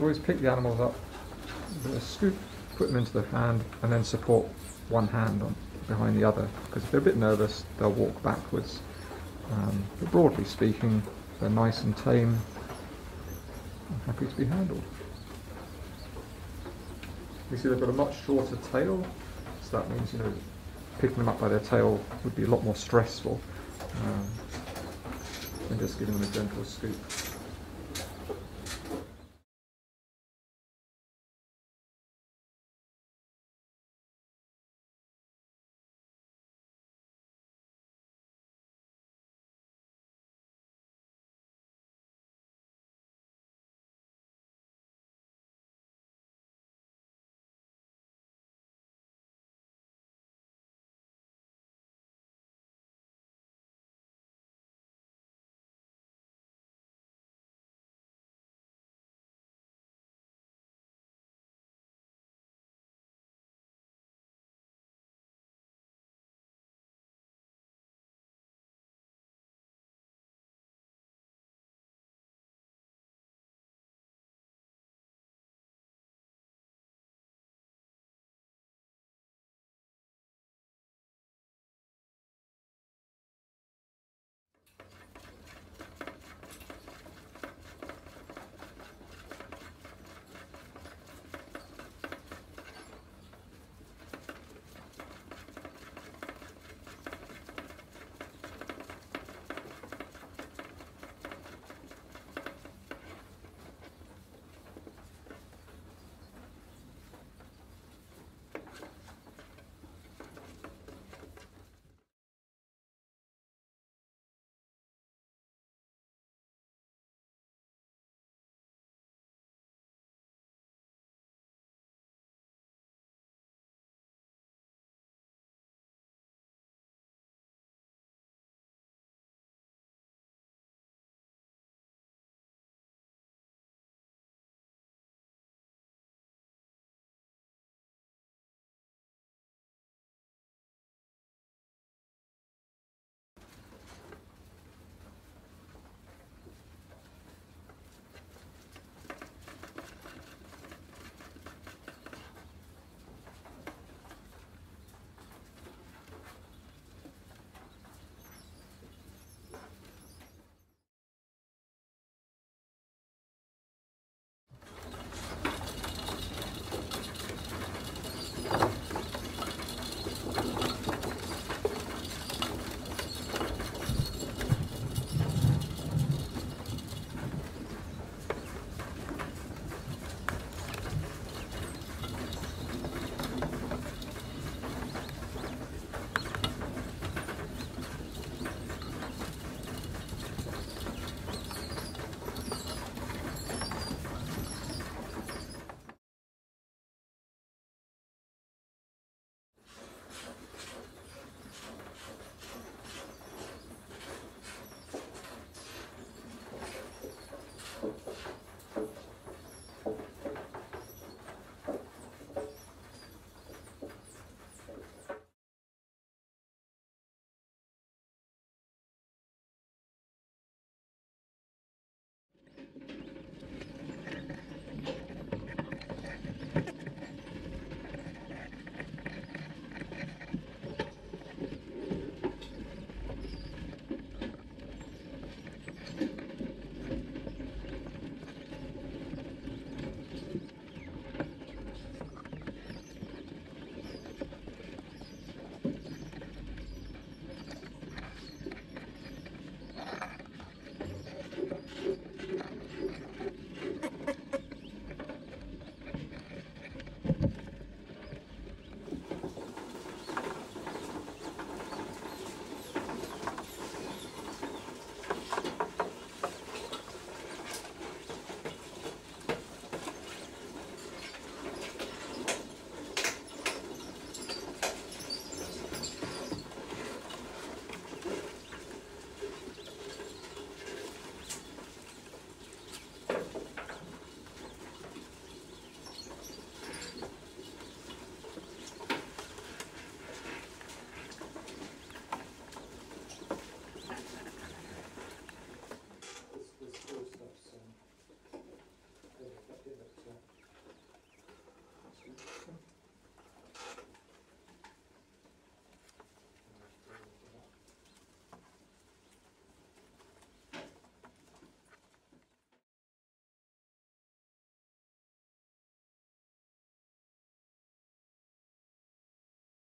Always pick the animals up scoop, put them into the hand, and then support one hand on behind the other. Because if they're a bit nervous, they'll walk backwards. Um, but broadly speaking, they're nice and tame and happy to be handled. You see they've got a much shorter tail, so that means, you know, picking them up by their tail would be a lot more stressful um, than just giving them a gentle scoop.